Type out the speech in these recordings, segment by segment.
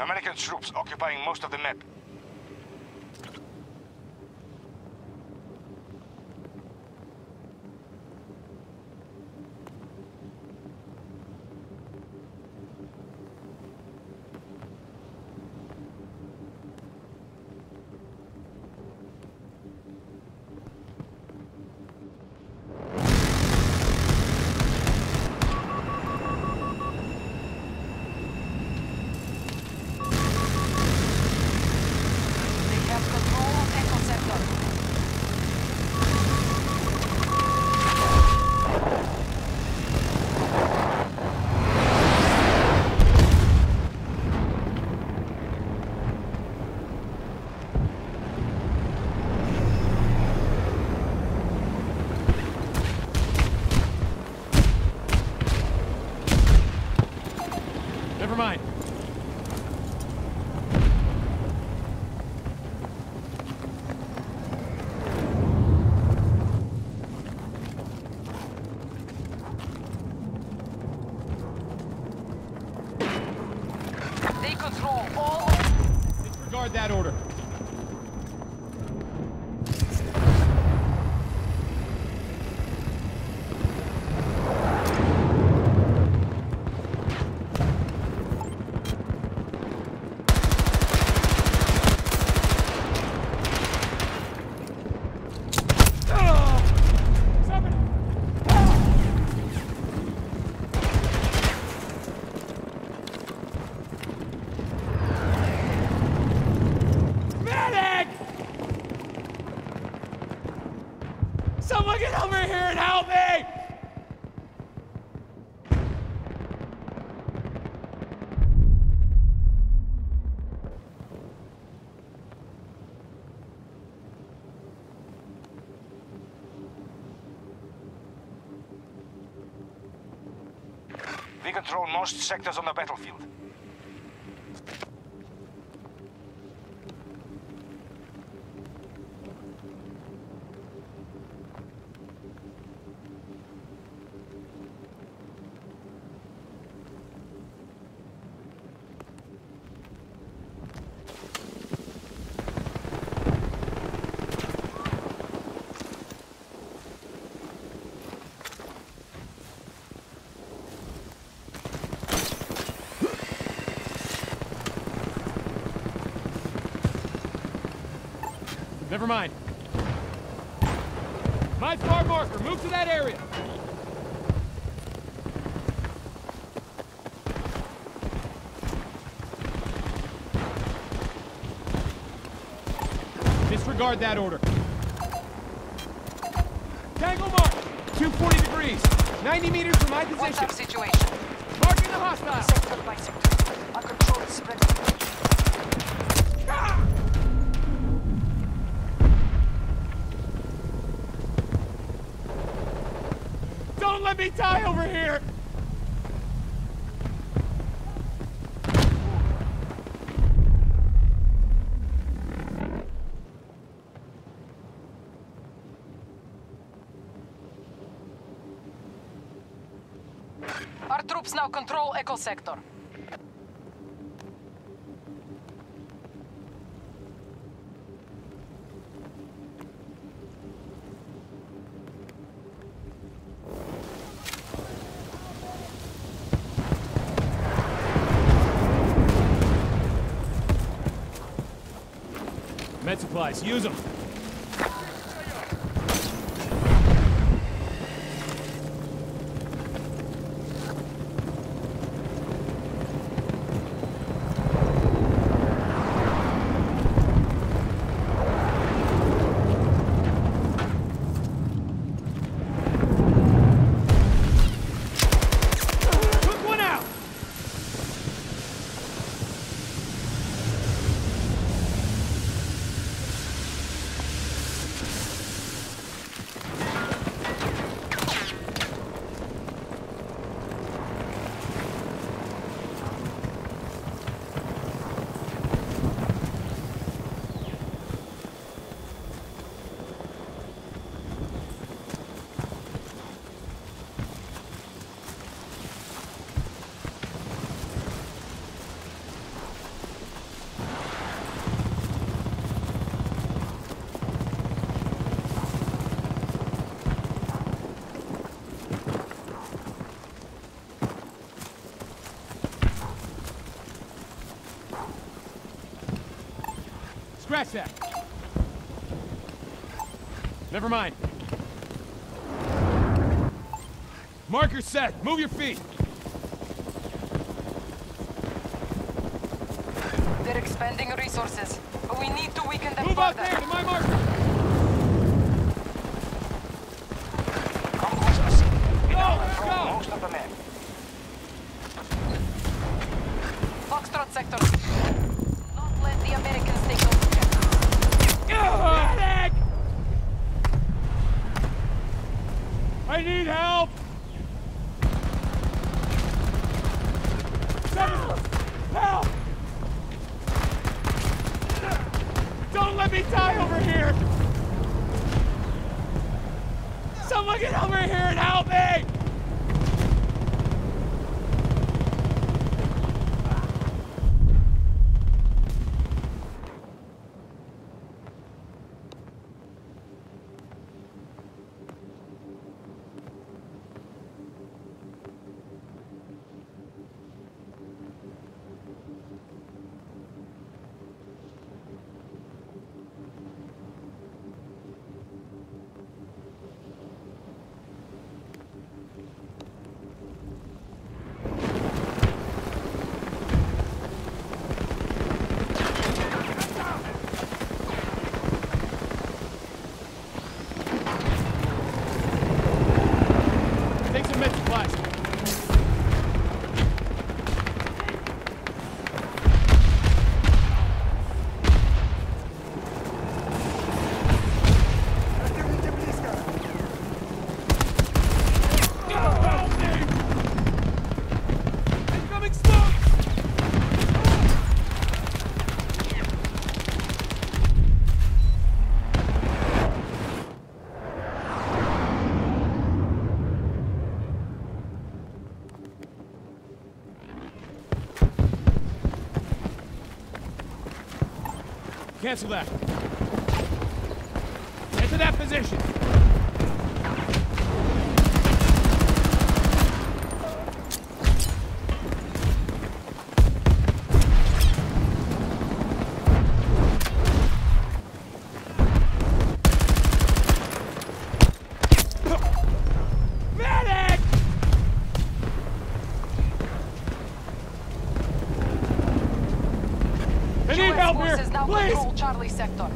American troops occupying most of the map. They have control of Echo Sector. Never mind. They control all Disregard that order. Medic! Someone get over here and help me! We control most sectors on the battlefield. Never mind. My far marker, move to that area. Disregard that order. Tango mark! 240 degrees. 90 meters from my What's position. up situation? Marking the hostile. Sector by sector. A controlled spread. Don't let me die over here! Our troops now control Echo Sector. Supplies, use them. Scratch that. Never mind. Marker set. Move your feet. They're expending resources, but we need to weaken them Move out further. there to my marker. Conquest the city. We Go, go. most of the map. Foxtrot sector. Not let the Americans take over. Medic! I need help! Seven! Help! Don't let me die over here! Someone get over here and help me! Cancel that. Get to that position. Please! control Charlie sector.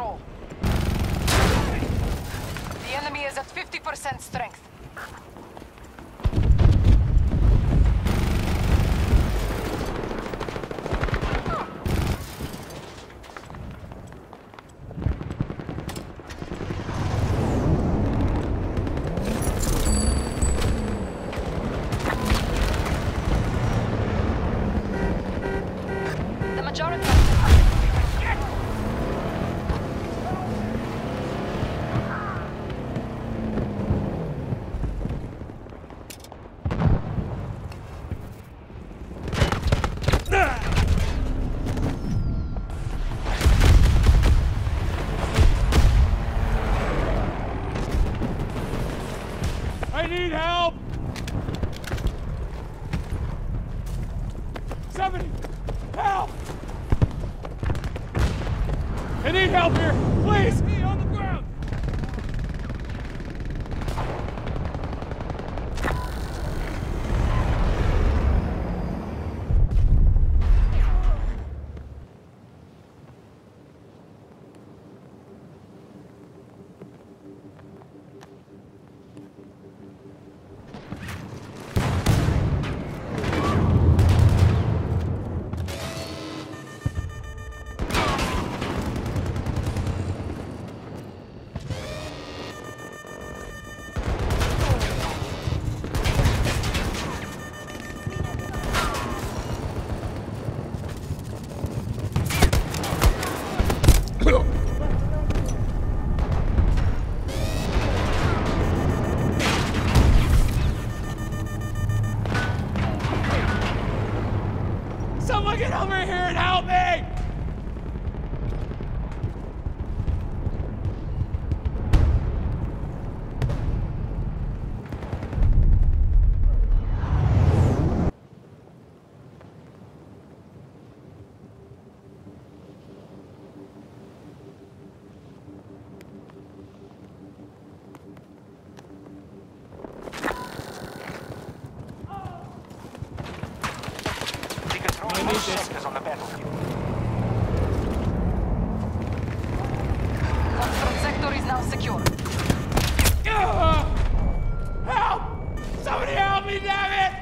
Control. The enemy is at 50% strength. We control I need most this. sectors on the battlefield. Foxtrot sector is now secure. Ah! Help! Somebody help me, damn it!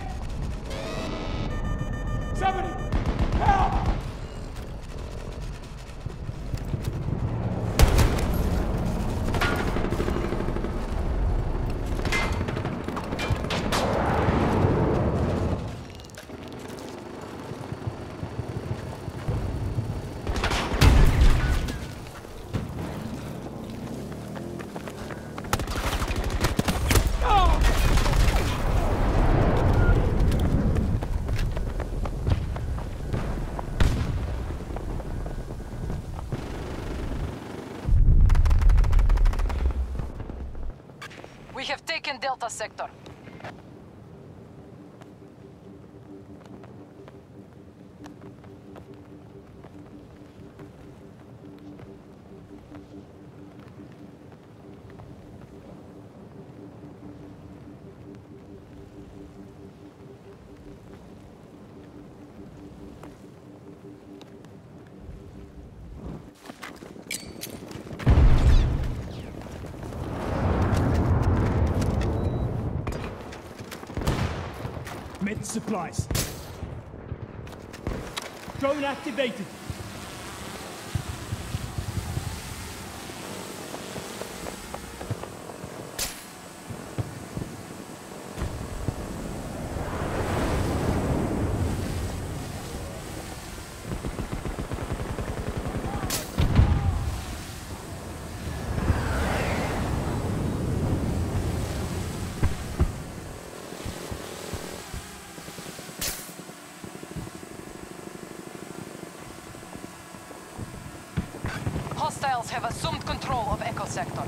Somebody help! sector. Supplies. Drone activated. Have assumed control of Echo sector.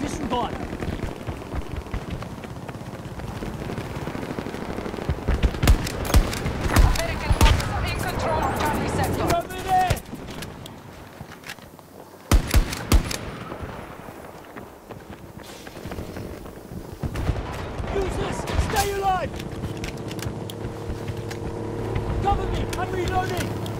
Disregard. American forces are in control of Charlie sector. Over there! Use this! Stay alive! Cover me! I'm reloading!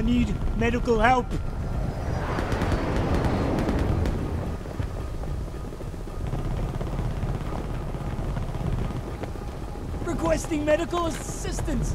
I need medical help. Requesting medical assistance.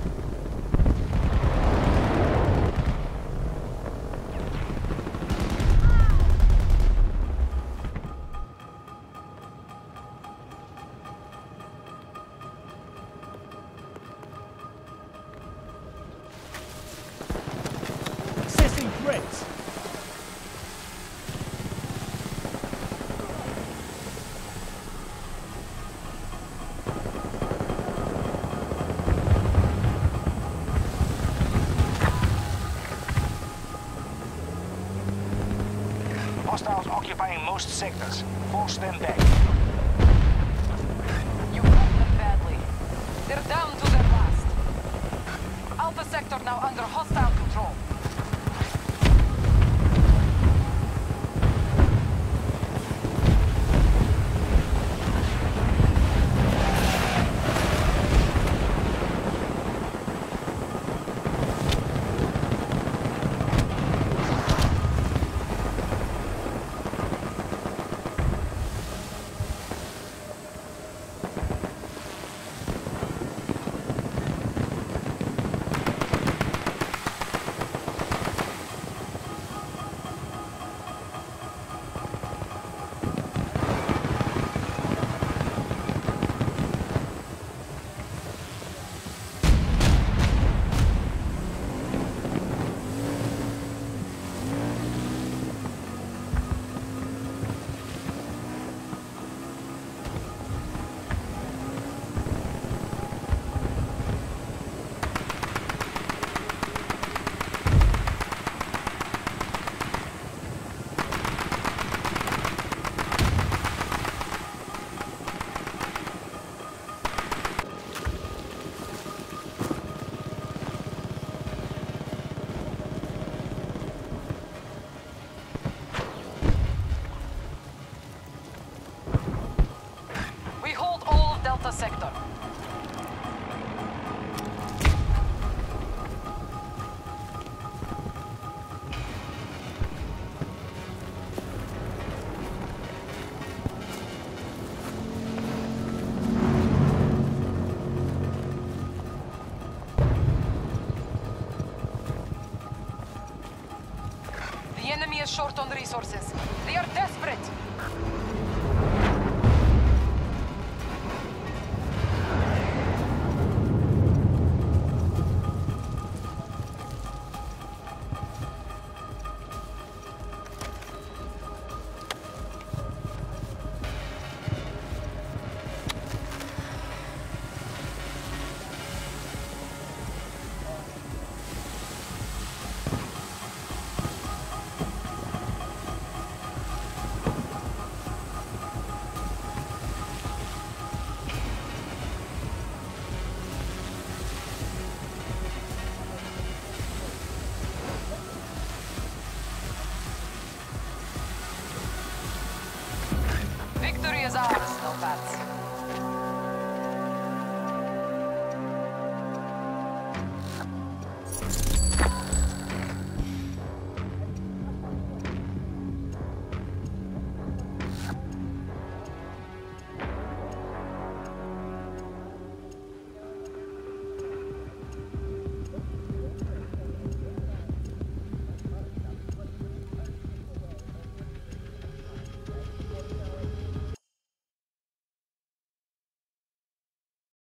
Most sectors. Force them back. Sector. The enemy is short on resources. They are desperate. Victory is ours, Snowbats.